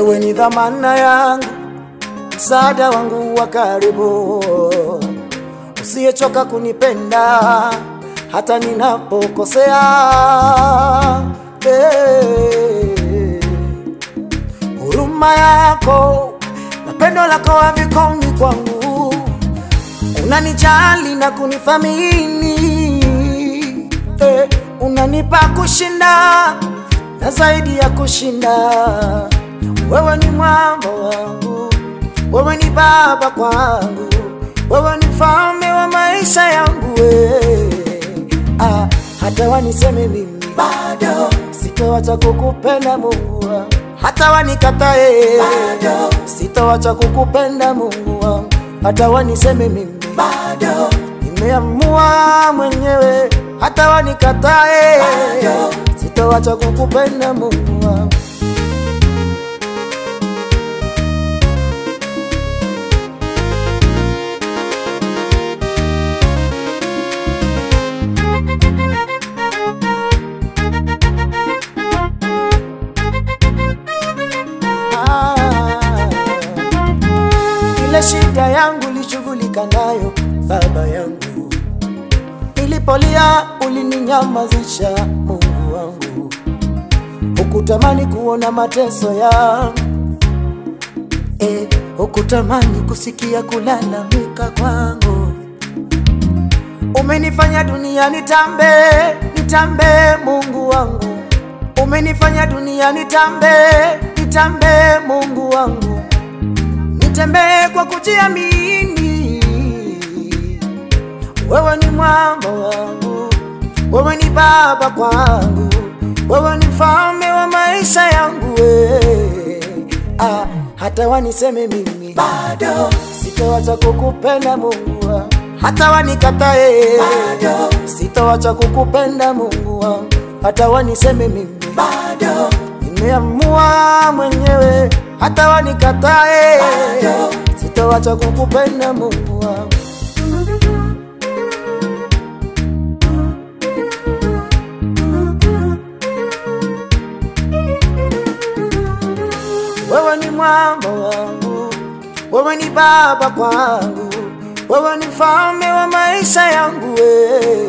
wewe ni dhamana yangu, msaada wangu wa karibu, usiyechoka kunipenda hata ninapokosea. Eh, huruma yako na pendo lako havikomi kwangu, unanijali na kunithamini Hey, unanipa kushinda na zaidi ya kushinda. Wewe ni mwamba wangu, wewe ni baba kwangu, wewe ni mfalme wa maisha yangu we. Ah, hata waniseme mimi bado. sitawacha kukupenda Mungu wangu, hata wanikatae bado. sitawacha kukupenda Mungu wangu, hata waniseme mimi bado. nimeamua mwenyewe, hata wanikatae bado. sitoacha kukupenda Mungu wangu. Ile shida yangu lishughulika nayo baba yangu, nilipolia ulininyamazisha Mungu wangu, hukutamani kuona mateso yangu. Eh, hukutamani kusikia kulalamika kwangu. Umenifanya dunia nitambe, nitambe Mungu wangu, umenifanya dunia nitambe, nitambe Mungu wangu nitembee kwa kujiamini. Wewe ni mwamba wangu, wewe ni baba kwangu, wewe ni mfalme wa maisha yangu we. Ah, hata waniseme mimi. Bado. Sitawacha kukupenda Mungu. Hata wanikatae. Bado. Sitawacha kukupenda Mungu. Wangu, hata waniseme mimi. Bado. Nimeamua mwenyewe, hata wanikatae sitoacha kukupenda Mungu wangu. Wewe ni mwamba wangu, wewe ni baba kwangu, wewe ni mfalme wa maisha yangu we.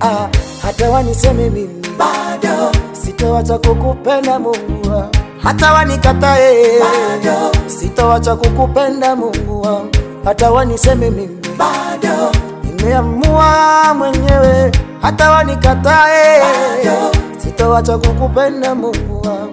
Ah, hata waniseme mimi bado sitawacha kukupenda Mungu wangu, hata wanikatae. Sitawacha kukupenda Mungu wangu, hata waniseme mimi. Bado. Nimeamua mwenyewe, hata wanikatae. Sitawacha kukupenda Mungu wangu.